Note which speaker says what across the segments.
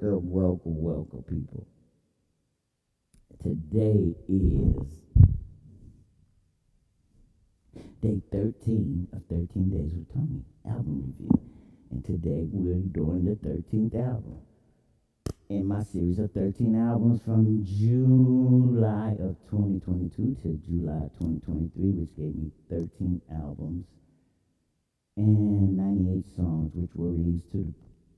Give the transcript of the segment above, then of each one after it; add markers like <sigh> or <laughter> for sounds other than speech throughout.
Speaker 1: Welcome, welcome, welcome, people. Today is day 13 of 13 Days with Tony album review. And today we're doing the 13th album in my series of 13 albums from July of 2022 to July 2023, which gave me 13 albums and 98 songs, which were released to the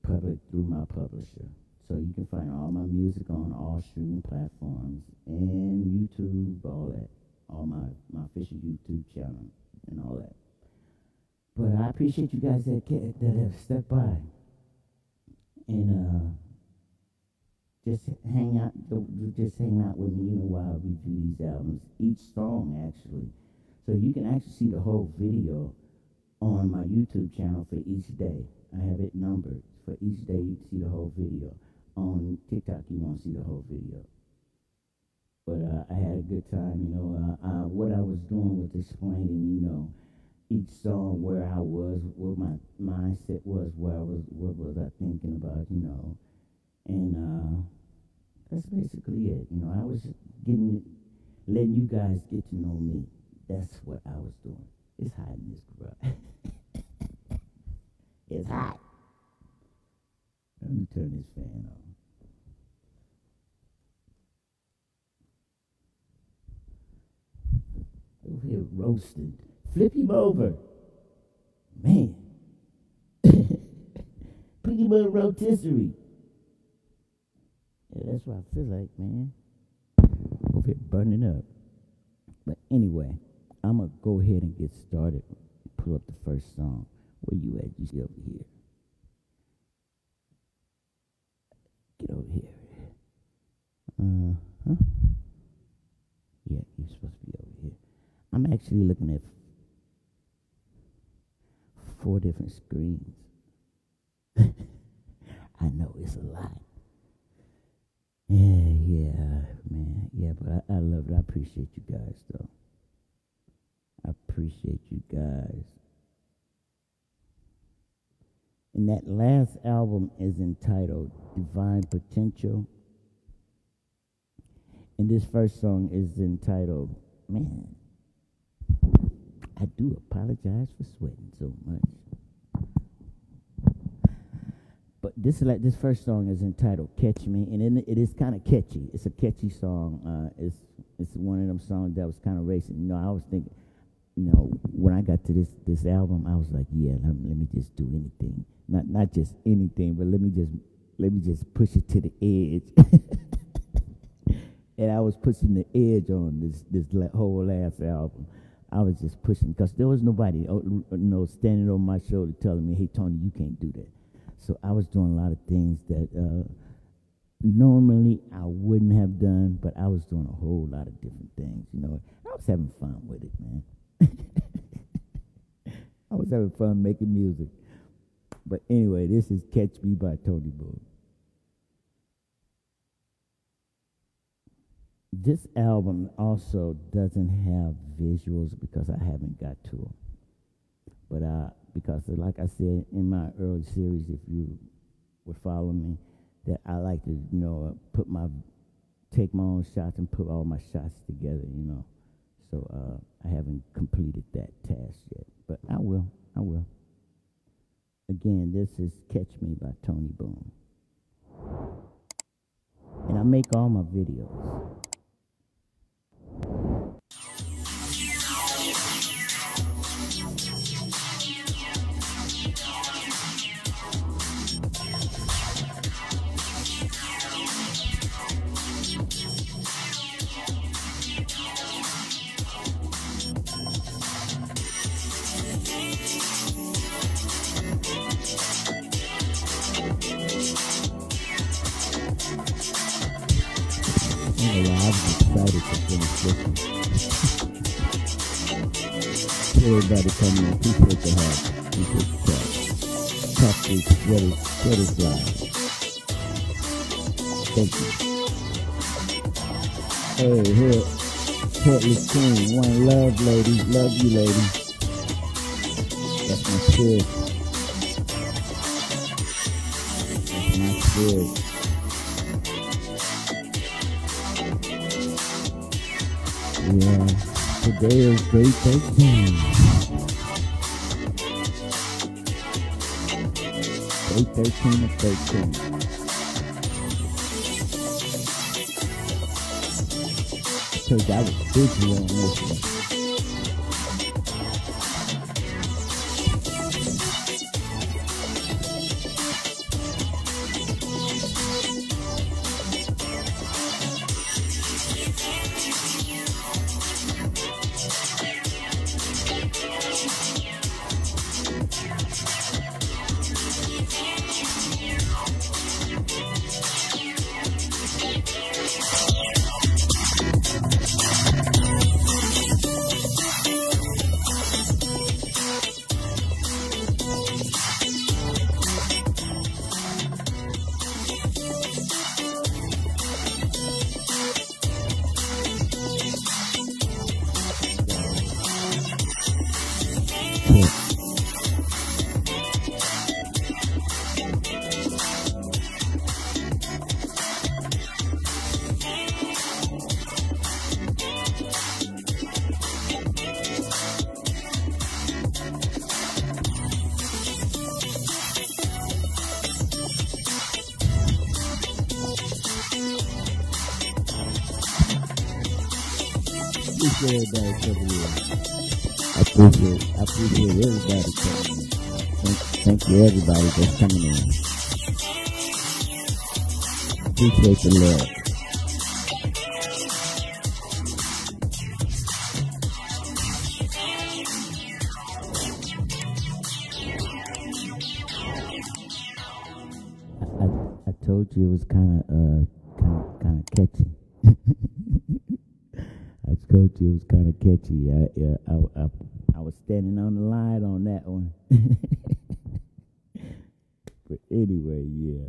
Speaker 1: public through my publisher. So you can find all my music on all streaming platforms and YouTube, all that, all my, my official YouTube channel and all that. But I appreciate you guys that that have stepped by and uh, just hang out, just hang out with me. You know, while I review these albums, each song actually, so you can actually see the whole video on my YouTube channel for each day. I have it numbered for each day. You can see the whole video on TikTok, you won't see the whole video. But uh, I had a good time, you know. Uh, uh, what I was doing was explaining, you know, each song where I was, what my mindset was, where I was, what was I thinking about, you know, and uh, that's basically it. You know, I was getting, letting you guys get to know me. That's what I was doing. It's hot in this garage. <laughs> it's hot. Let me turn this fan on. Over here roasting. Flip him over. Man. <laughs> Put him on rotisserie. Yeah, that's what I feel like, man. Over here burning up. But anyway, I'm going to go ahead and get started. Pull up the first song. Where you at? You see over here. Get over here. Uh huh. Yeah, you're supposed to be over here. I'm actually looking at four different screens. <laughs> I know it's a lot. Yeah, yeah, man. Yeah, but I, I love it. I appreciate you guys, though. I appreciate you guys. And that last album is entitled Divine Potential. And this first song is entitled, Man, I do apologize for sweating so much. But this like this first song is entitled "Catch Me," and it, it is kind of catchy. It's a catchy song. Uh, it's it's one of them songs that was kind of racing. You know, I was thinking, you know, when I got to this this album, I was like, yeah, let, let me just do anything not not just anything, but let me just let me just push it to the edge. <laughs> and I was pushing the edge on this this whole last album. I was just pushing because there was nobody, oh, you know, standing on my shoulder telling me, "Hey, Tony, you can't do that." So I was doing a lot of things that uh, normally I wouldn't have done, but I was doing a whole lot of different things. You know, I was having fun with it, man. <laughs> I was having fun making music. But anyway, this is Catch Me by Tony Boone. This album also doesn't have visuals because I haven't got to them. But uh, because, like I said in my early series, if you would follow me, that I like to, you know, put my, take my own shots and put all my shots together, you know. So uh, I haven't completed that task yet, but I will. I will. Again, this is Catch Me by Tony Boone. And I make all my videos. Everybody coming in. Appreciate the help. Appreciate the help. Talk to sweaty, sweaty fly. Thank you. Hey, here, Headless King. One love, ladies. Love you, ladies. That's my spirit. That's my spirit. Today is day 13. Day 13 of 13. Told you I was busy on. Everybody coming in. I appreciate, I appreciate everybody coming in. Thank, thank you everybody that's coming in. Appreciate the love. I, I, told you it was kind of uh kind of kind of catchy. It was kind of catchy. I, I, I, I was standing on the line on that one. <laughs> but anyway, yeah,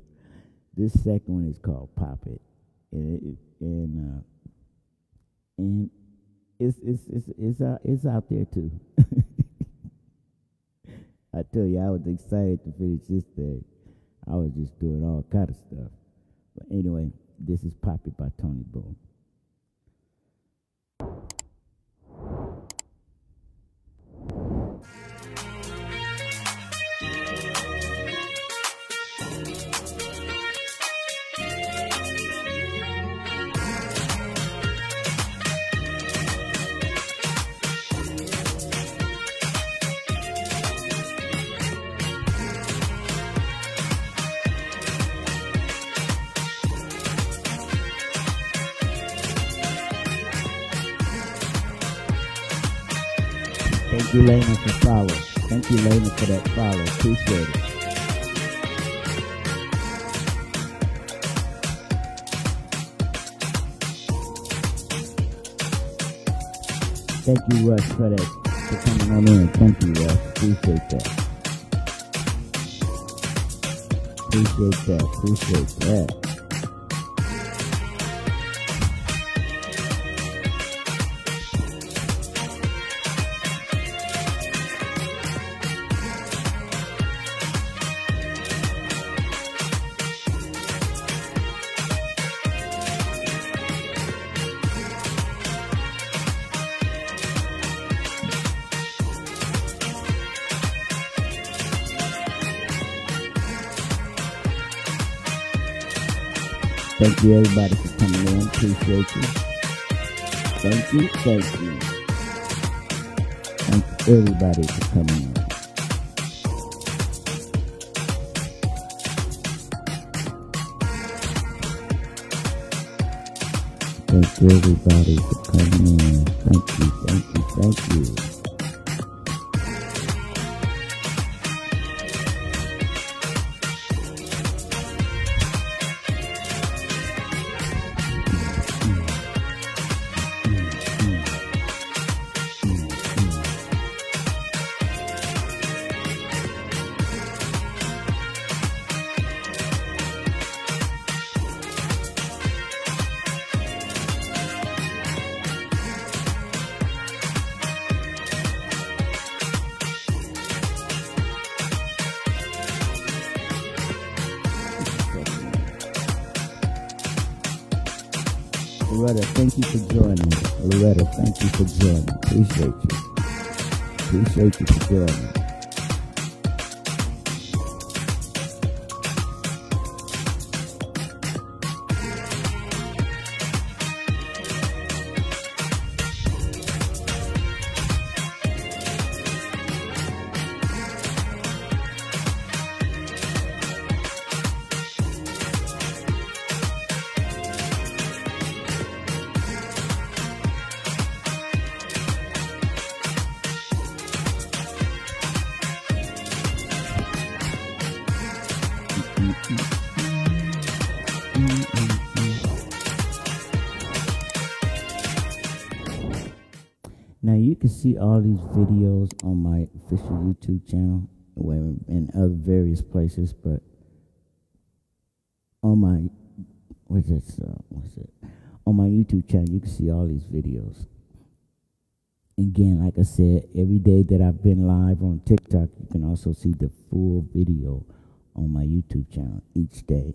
Speaker 1: this second one is called Pop It, and it, and uh, and it's it's it's it's out it's out there too. <laughs> I tell you, I was excited to finish this thing. I was just doing all kind of stuff. But anyway, this is Pop It by Tony Boone. Lena, for follow. Thank you, Lena, for that follow. Appreciate it. Thank you, Russ, for that, for coming on in. Thank you, Russ. Appreciate that. Appreciate that. Appreciate that. Thank you everybody for coming in. Appreciate you. Thank you, thank you. Thank everybody for coming in. Thank you everybody for coming in. Thank you, thank you, thank you. Loretta, thank you for joining. Loretta, thank you for joining. Appreciate you. Appreciate you for joining. On my official YouTube channel and other various places, but on my what's this? Uh, what's it? On my YouTube channel, you can see all these videos. Again, like I said, every day that I've been live on TikTok, you can also see the full video on my YouTube channel each day.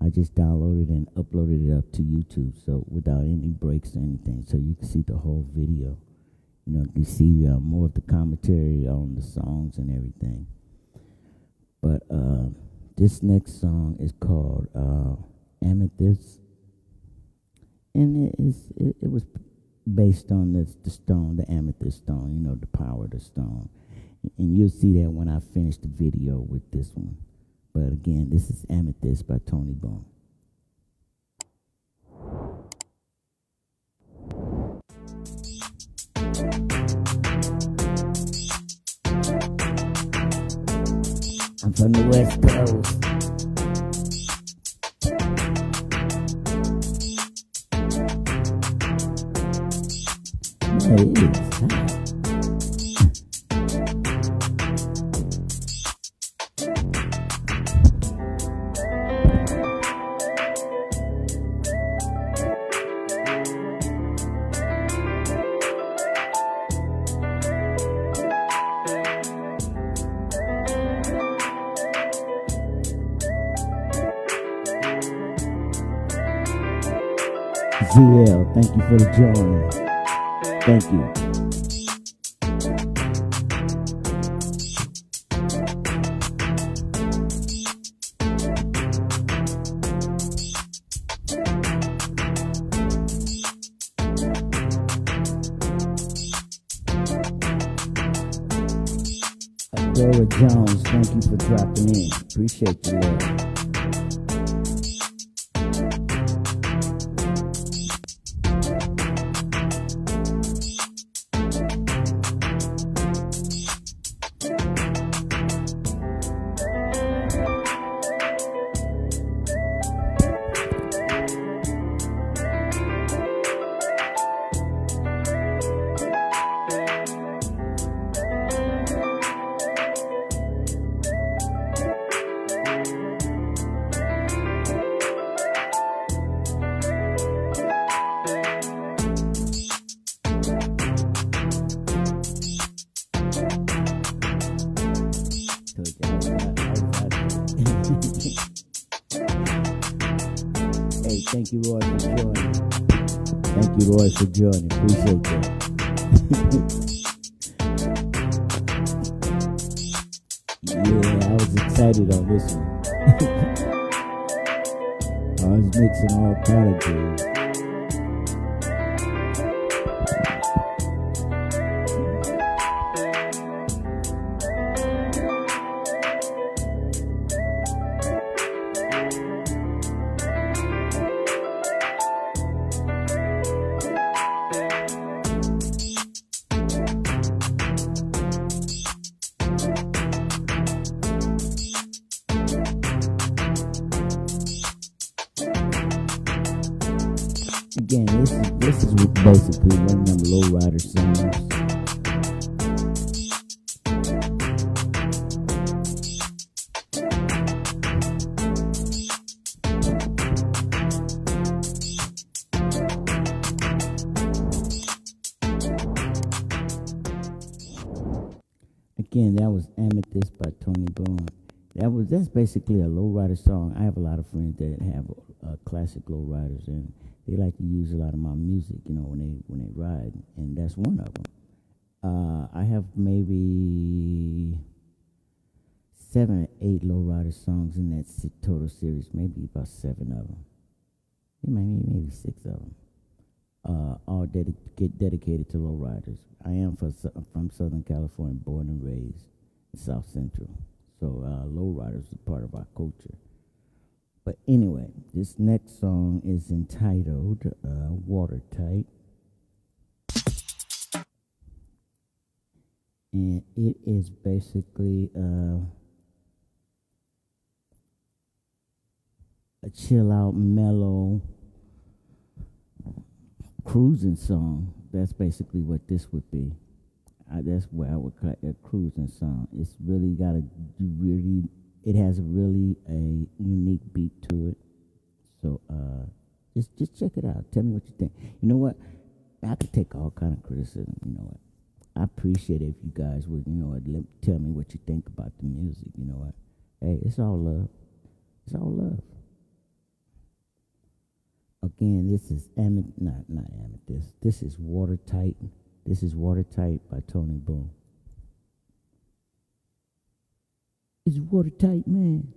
Speaker 1: I just downloaded and uploaded it up to YouTube, so without any breaks or anything, so you can see the whole video you know, you see uh, more of the commentary on the songs and everything. But uh, this next song is called uh, Amethyst, and it is it, it was based on this, the stone, the amethyst stone. You know, the power of the stone, and you'll see that when I finish the video with this one. But again, this is Amethyst by Tony Boone. From the West Coast. it ZL, thank you for the join. Thank you. Adora Jones, thank you for dropping in. Appreciate you, Thank you, Roy, for joining. Thank you, Roy, for joining. Appreciate that. yeah, I was excited on this one. <laughs> I was mixing all kind of. Again, that was Amethyst by Tony Boone. That was that's basically a lowrider song. I have a lot of friends that have uh, classic lowriders, and they like to use a lot of my music, you know, when they when they ride, and that's one of them. Uh, I have maybe seven or eight lowrider songs in that total series, maybe about seven of them, maybe maybe six of them, uh, all get dedicated to lowriders. I am from from Southern California, born and raised in South Central, so uh, lowriders is part of our culture. But anyway, this next song is entitled uh, Watertight. And it is basically uh, a chill out, mellow, cruising song. That's basically what this would be. I, that's where I would it a cruising song. It's really got a really it has really a unique beat to it. So uh, just just check it out. Tell me what you think. You know what? I could take all kind of criticism. You know what? I appreciate it if you guys would, you know, let, tell me what you think about the music. You know what? Hey, it's all love. It's all love. Again, this is Amit, not not Amethyst. This is Watertight. This is Watertight by Tony Boone. It's watertight, man.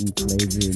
Speaker 1: and lazy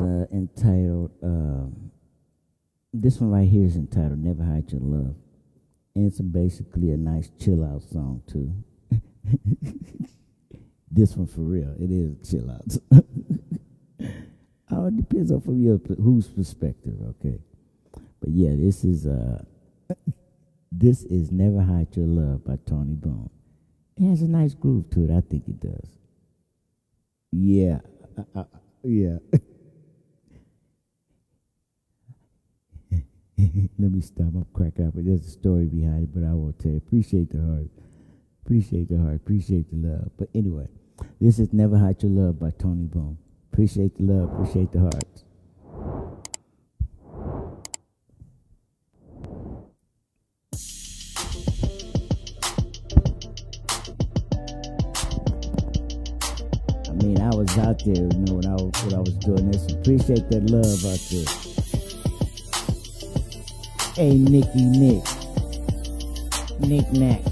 Speaker 1: uh, entitled. Uh, this one right here is entitled "Never Hide Your Love," and it's basically a nice chill out song too. <laughs> this one for real, it is a chill out. oh, <laughs> it depends on from your whose perspective, okay. But yeah, this is uh, <laughs> this is "Never Hide Your Love" by Tony Boone. It has a nice groove to it. I think it does. Yeah. I, I, yeah. <laughs> Let me stop. I'm cracking up. There's a story behind it, but I won't tell you. Appreciate the heart. Appreciate the heart. Appreciate the love. But anyway, this is Never Hide Your Love by Tony Boone. Appreciate the love. Appreciate the heart. I mean, I was out there, you know, when I was, when I was doing this. Appreciate that love out there. Hey, Nicky Nick. Nick Nack.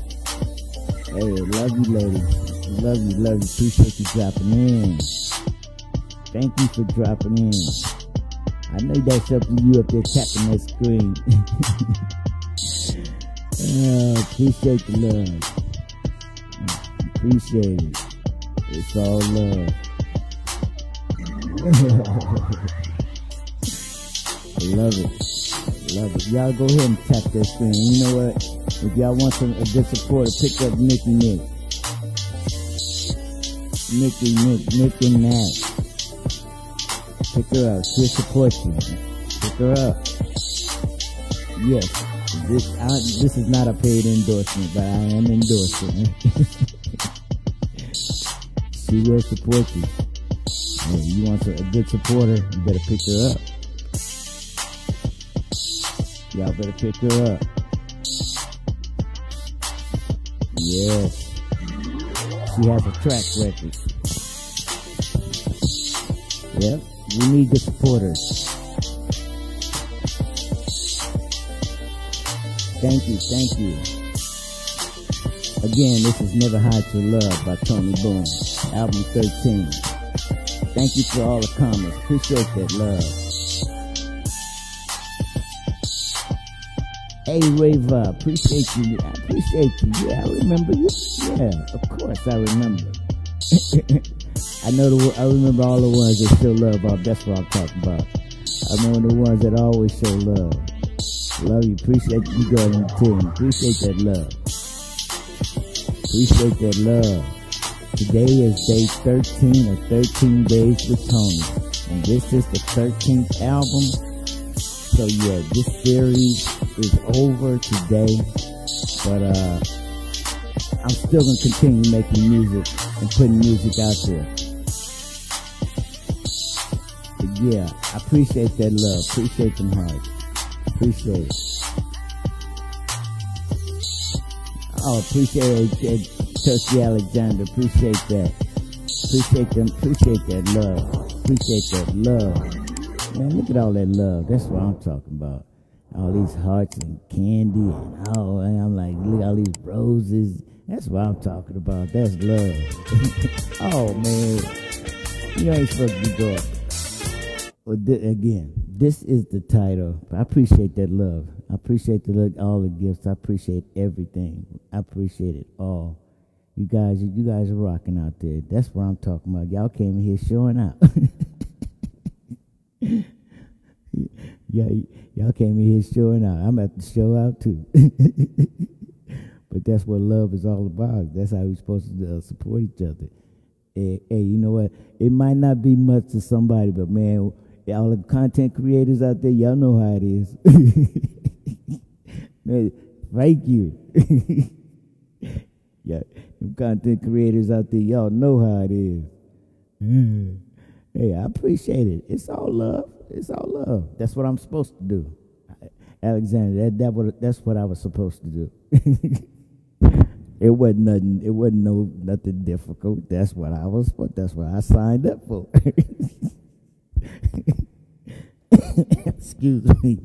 Speaker 1: Hey, love you, lady. Love you, love you. Appreciate you dropping in. Thank you for dropping in. I know that's up to you up there tapping that screen. oh, <laughs> appreciate the love. Appreciate it. It's all love. <laughs> I love it. Love it. Y'all go ahead and tap that screen. You know what? If y'all want some a good support, pick up Nicky Nick. Nicky Nick, Nick and Nat. Pick her up. She'll support you. Pick her up. Yes. This I, this is not a paid endorsement, but I am endorsing. <laughs> she will support you. Hey, you want a good supporter, you better pick her up. Y'all better pick her up. Yes. She has a track record. Yep. We need the supporters. Thank you, thank you. Again, this is Never Hide Your Love by Tony Boone, album 13. Thank you for all the comments. Appreciate that love. Hey, Rava, appreciate you. I appreciate you. Yeah, I remember you. Yeah, of course I remember. <laughs> I know the. I remember all the ones that show love. Bob. That's what I'm talking about. I remember the ones that always show love. Love you. Appreciate you going in team. Appreciate that love. Appreciate that love. Today is day 13 of 13 days with Tony. And this is the 13th album. So yeah, this series is over today. But uh I'm still gonna continue making music and putting music out there. But yeah, I appreciate that love. Appreciate them hearts. Appreciate it. Oh, appreciate it, Turkey Alexander. Appreciate that. Appreciate them. Appreciate that love. Appreciate that love. Man, look at all that love. That's what I'm talking about. All these hearts and candy and oh, and I'm like, look at all these roses. That's what I'm talking about. That's love. <laughs> oh man, you ain't supposed to be going. Well, th- again, this is the title. I appreciate that love. I appreciate the look, all the gifts. I appreciate everything. I appreciate it all. You guys, you guys are rocking out there. That's what I'm talking about. Y'all came here showing out. <laughs> yeah, y'all came in here showing out. I'm at the show out too. <laughs> but that's what love is all about. That's how we're supposed to uh, support each other. Hey, hey, you know what? It might not be much to somebody, but man, all the content creators out there, y'all know how it is. <laughs> man, thank you. <laughs> yeah, them content creators out there, y'all know how it is. Hey, I appreciate it. It's all love. It's all love. That's what I'm supposed to do. Alexander, that, that what, that's what I was supposed to do. <laughs> it wasn't nothing. It wasn't no nothing difficult. That's what I was. That's what I signed up for. <laughs> Excuse me.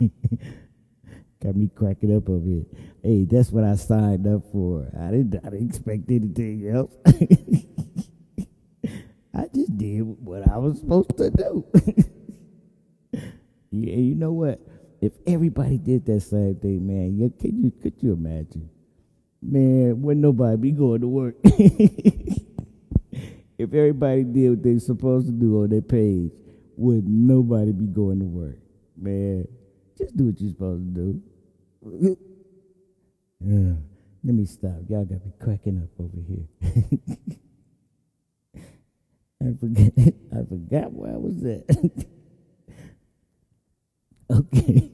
Speaker 1: <laughs> Got me cracking up over here. Hey, that's what I signed up for. I didn't. I didn't expect anything else. <laughs> I just did what I was supposed to do. <laughs> yeah, you know what? If everybody did that same thing, man, yeah, can you could you imagine? Man, wouldn't nobody be going to work? <laughs> if everybody did what they're supposed to do on their page, would nobody be going to work? Man, just do what you're supposed to do. Yeah. Let me stop. Y'all got me cracking up over here. <laughs> I forget. I forgot where I was at. <laughs> okay.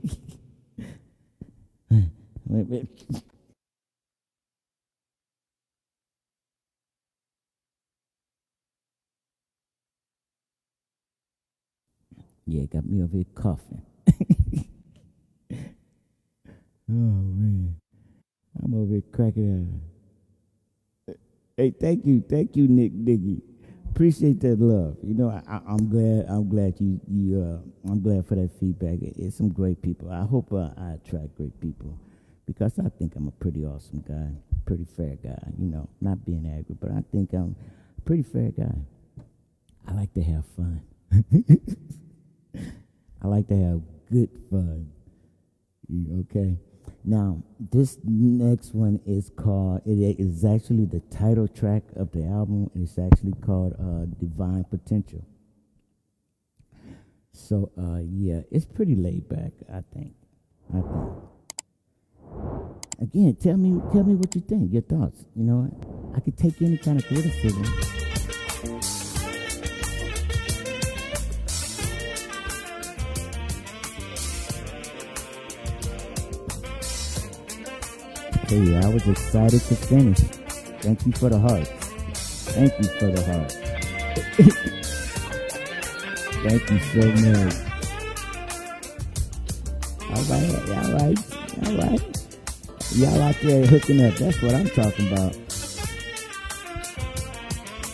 Speaker 1: <laughs> wait, wait. Yeah, got me over here coughing. Oh man, I'm over here cracking out. Hey, thank you, thank you, Nick Diggy. Appreciate that love. You know, I, am glad. I'm glad you. You. Uh, I'm glad for that feedback. It, it's some great people. I hope uh, I attract great people because I think I'm a pretty awesome guy, pretty fair guy. You know, not being angry, but I think I'm a pretty fair guy. I like to have fun. <laughs> I like to have good fun. Okay. Now, this next one is called, it is actually the title track of the album, and it's actually called uh, Divine Potential. So, uh, yeah, it's pretty laid back, I think. I think. Again, tell me, tell me what you think, your thoughts. You know, I could take any kind of criticism. Hey, I was excited to finish. Thank you for the heart. Thank you for the heart. <laughs> Thank you so much. All right, all right, all right. Y'all out there hooking up. That's what I'm talking about.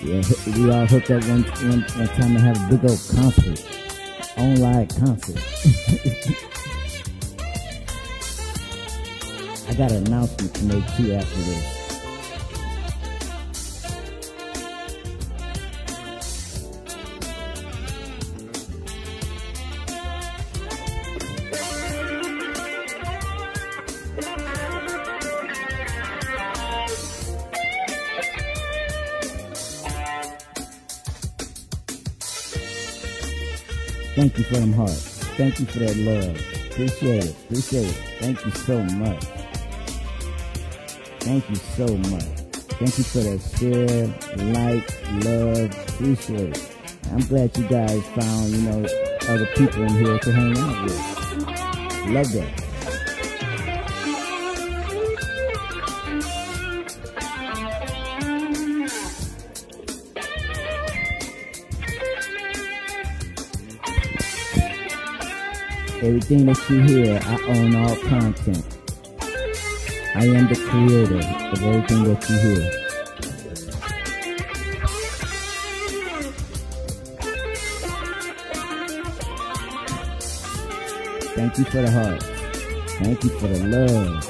Speaker 1: Yeah, we all hooked up one, one, one time to have a big old concert. Online concert. <laughs> I got an announcement to make too after this. Thank you for them hearts. Thank you for that love. Appreciate it. Appreciate it. Thank you so much. Thank you so much. Thank you for that share, like, love, appreciate. I'm glad you guys found, you know, other people in here to hang out with. Love that. Everything that you hear, I own all content. I am the creator of everything that you hear. Thank you for the heart. Thank you for the love.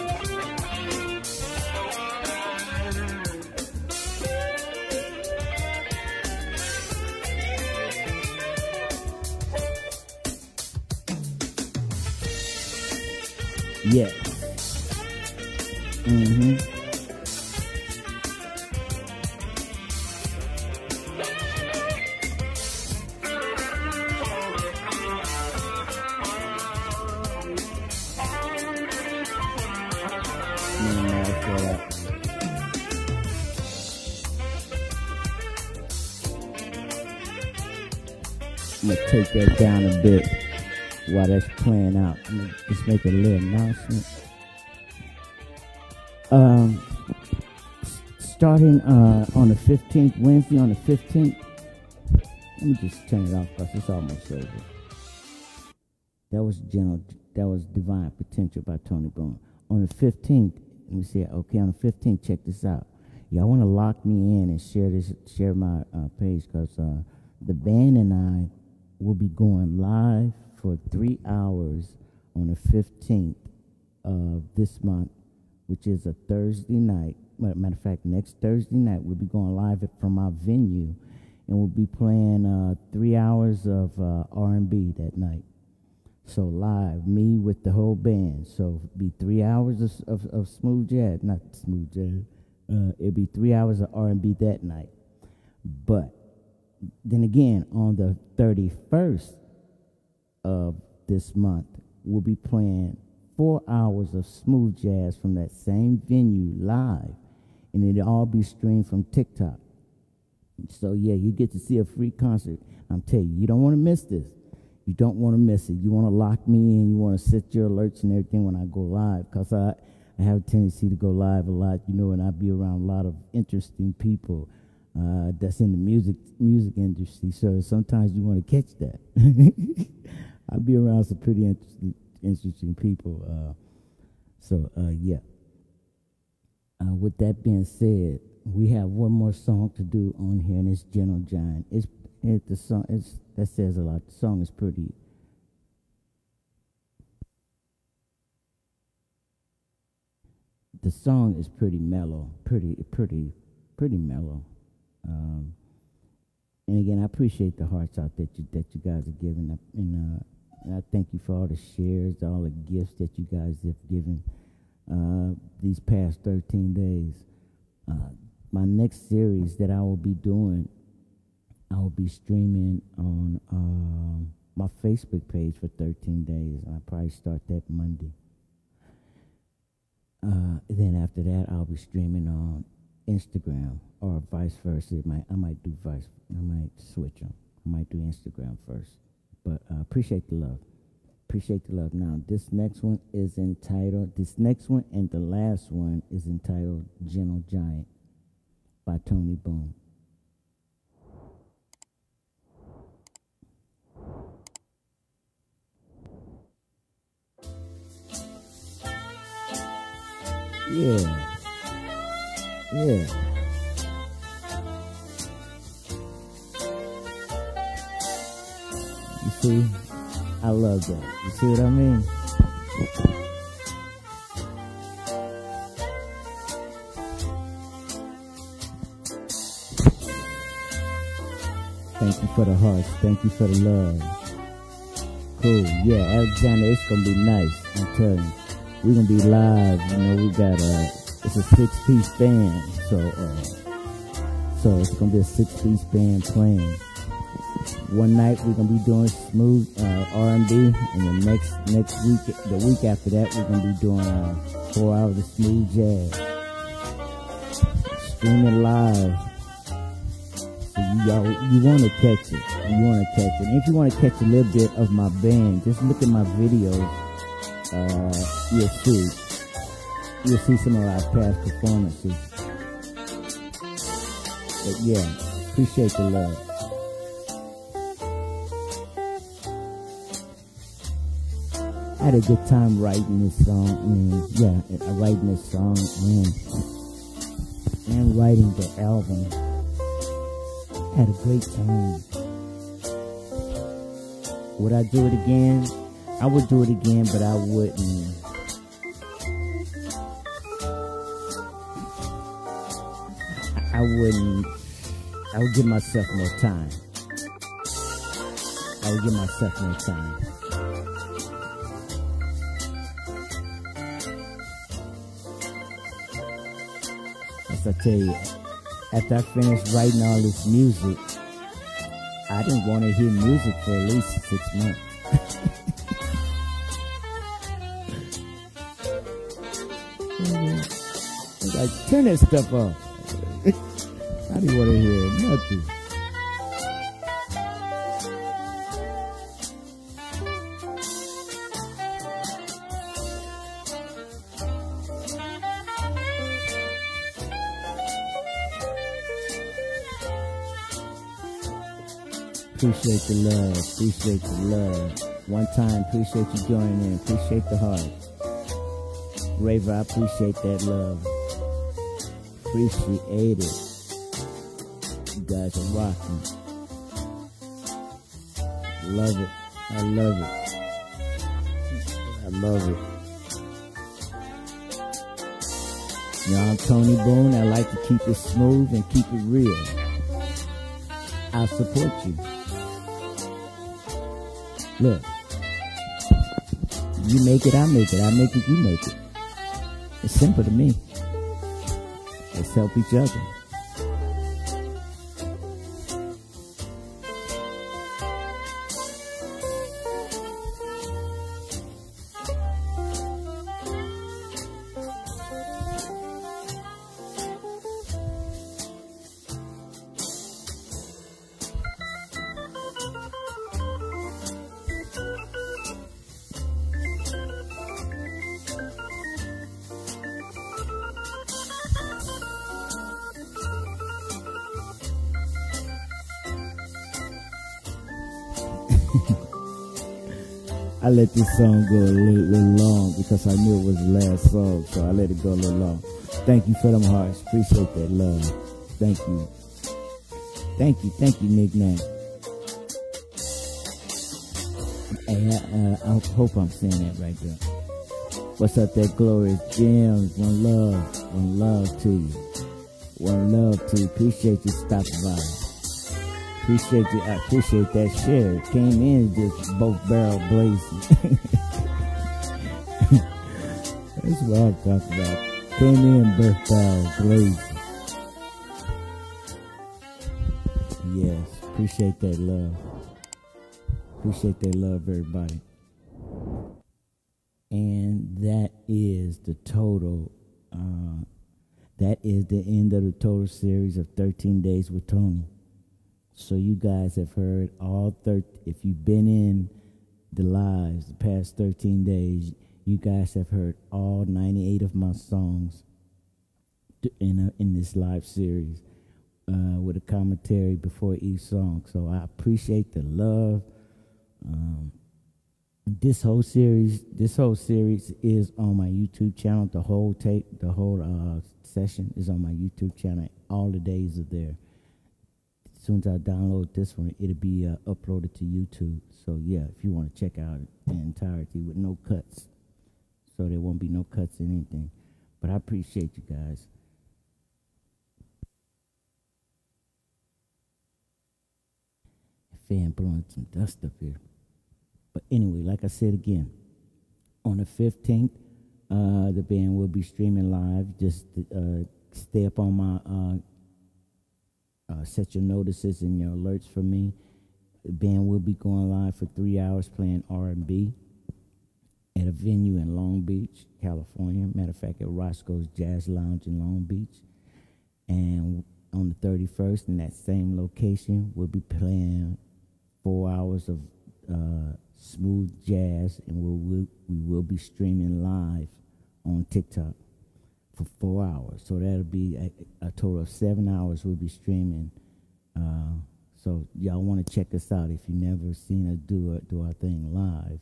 Speaker 1: Yes. Mm-hmm. I'm gonna take that down a bit while that's playing out. I'm gonna just make a little announcement um, starting uh, on the 15th, Wednesday on the 15th. Let me just turn it off because it's almost over. That was general. That was Divine Potential by Tony Boone. On the 15th, let me see. Okay, on the 15th, check this out. Y'all want to lock me in and share this, share my uh, page because uh, the band and I will be going live for three hours on the 15th of this month which is a Thursday night. Matter of fact, next Thursday night we'll be going live from our venue, and we'll be playing uh, three hours of uh, R&B that night. So live, me with the whole band. So it'll be three hours of, of, of smooth jazz, not smooth jazz. Uh, it'll be three hours of R&B that night. But then again, on the 31st of this month, we'll be playing four hours of smooth jazz from that same venue live, and it'll all be streamed from TikTok. So yeah, you get to see a free concert. I'm telling you, you don't want to miss this. You don't want to miss it. You want to lock me in. You want to set your alerts and everything when I go live, cause I I have a tendency to go live a lot. You know, and I be around a lot of interesting people uh, that's in the music music industry. So sometimes you want to catch that. <laughs> I'll be around some pretty interesting interesting people. Uh, so uh, yeah. Uh, with that being said, we have one more song to do on here, and it's Gentle Giant. It's it, the song. It's that says a lot. The song is pretty. The song is pretty mellow, pretty, pretty, pretty mellow. Um, and again, I appreciate the hearts out that you that you guys are giving, up, and, uh, and I thank you for all the shares, all the gifts that you guys have given uh, these past 13 days. Uh, my next series that I will be doing, I will be streaming on uh, my Facebook page for 13 days. I'll probably start that Monday. Uh, then after that, I'll be streaming on Instagram or vice versa. It might I might do vice. I might switch them. I might do Instagram first. But uh, appreciate the love. Appreciate the love. Now this next one is entitled. This next one and the last one is entitled "Gentle Giant" by Tony Boone. Yeah. Yeah. See, I love that. You see what I mean? Thank you for the hearts. Thank you for the love. Cool. Yeah, Alexander, it's gonna be nice. I'm telling you. We're gonna be live. You know, we got a it's a six piece band, so uh, so it's gonna be a six piece band playing. One night we're gonna be doing smooth uh, R&B, and the next next week, the week after that, we're gonna be doing uh, four hours of smooth jazz, streaming live. So you y'all, you want to catch it. You want to catch it. And if you want to catch a little bit of my band, just look at my videos. Uh, you'll see. You'll see some of our past performances. But yeah, appreciate the love. I had a good time writing this song. And yeah, uh, writing this song and and writing the album. Had a great time. Would I do it again? I would do it again, but I wouldn't. I wouldn't. I would give myself more time. I would give myself more time. As I tell you, after I finished writing all this music, I didn't want to hear music for at least six months. <laughs> like, turn that stuff off. <laughs> I didn't want to hear nothing. Appreciate the love. Appreciate the love. One time, appreciate you joining in. Appreciate the heart. Raver, I appreciate that love. Appreciate it. You guys are rocking. Love it. I love it. I love it. You I'm Tony Boone. I like to keep it smooth and keep it real. I support you. Look, you make it, I make it. I make it, you make it. It's simple to me. Let's help each other. Let this song go a little, little, long because I knew it was the last song, so I let it go a little long. Thank you for them hearts. Appreciate that love. Thank you. Thank you. Thank you, Nick. Hey, I, uh, I hope I'm saying that right there. What's up, that glorious gems? One love, one love to you. One love to you. Appreciate you stopping by. Appreciate you. I appreciate that share. Came in just both barrel blazing. <laughs> That's what I'm talking about. Came in both barrel blazing. Yes, appreciate that love. Appreciate that love, everybody. And that is the total. Uh, that is the end of the total series of 13 Days with Tony. So you guys have heard all 13. If you've been in the lives the past 13 days, you guys have heard all 98 of my songs in a, in this live series uh, with a commentary before each song. So I appreciate the love. Um, this whole series this whole series is on my youtube channel the whole tape the whole uh, session is on my youtube channel all the days are there as soon as i download this one it'll be uh, uploaded to youtube. So yeah if you want to check out the entirety with no cuts so there won't be no cuts in anything. But i appreciate you guys. Fan blowing some dust up here. But anyway, like I said again, on the 15th, uh, the band will be streaming live. Just uh, stay up on my, uh, set your notices and your alerts for me. The band will be going live for three hours playing R&B at a venue in Long Beach, California. Matter of fact, at Roscoe's Jazz Lounge in Long Beach. And on the 31st, in that same location, we'll be playing four hours of uh, smooth jazz, and we'll, we'll, we will be streaming live on TikTok for four hours. So that'll be a, a total of seven hours we'll be streaming. Uh, so y'all want to check us out if you never seen us do it, do our thing live,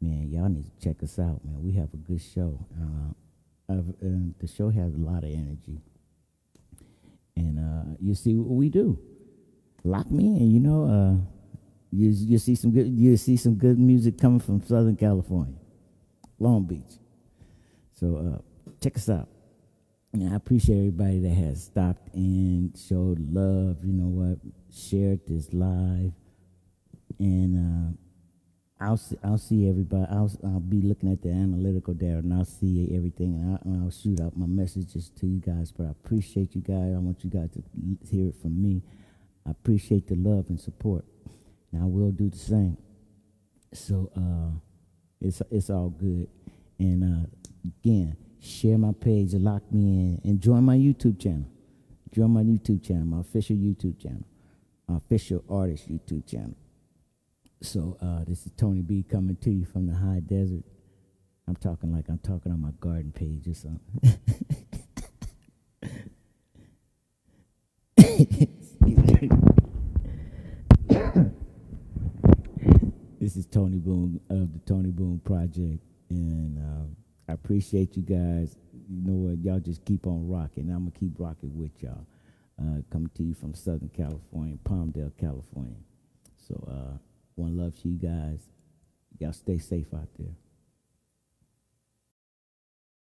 Speaker 1: man. Y'all need to check us out, man. We have a good show. Uh, the show has a lot of energy, and uh, you see what we do. Lock me in, you know. Uh, you you see some good you see some good music coming from Southern California, Long Beach. So uh, check us out. And I appreciate everybody that has stopped and showed love. You know what? Shared this live, and uh, I'll see, I'll see everybody. I'll I'll be looking at the analytical data and I'll see everything, and I'll, and I'll shoot out my messages to you guys. But I appreciate you guys. I want you guys to hear it from me. I appreciate the love and support. And I will do the same. So uh, it's it's all good. And uh, again, share my page, lock me in, and join my YouTube channel. Join my YouTube channel, my official YouTube channel, my official artist YouTube channel. So uh, this is Tony B coming to you from the high desert. I'm talking like I'm talking on my garden page or something. <laughs> This is Tony Boone of the Tony Boone Project, and um, I appreciate you guys. You know what? Y'all just keep on rocking. I'm gonna keep rocking with y'all. Uh, coming to you from Southern California, Palmdale, California. So, uh, one love to you guys. Y'all stay safe out there.